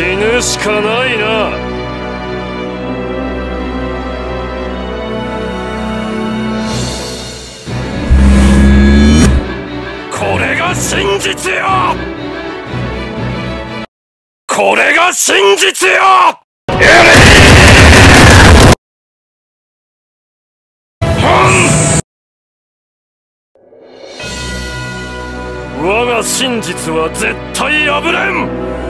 死ぬしかないな。これが真実よ。これが真実よ。我が真実は絶対破れん。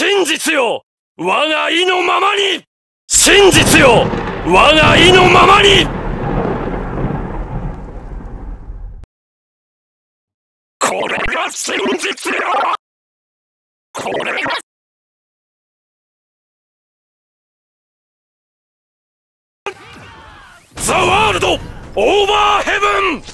真実よ。我が意のままに。真実よ。我が意のままに。これが真実よ。これが。ザワールドオーバーヘブン。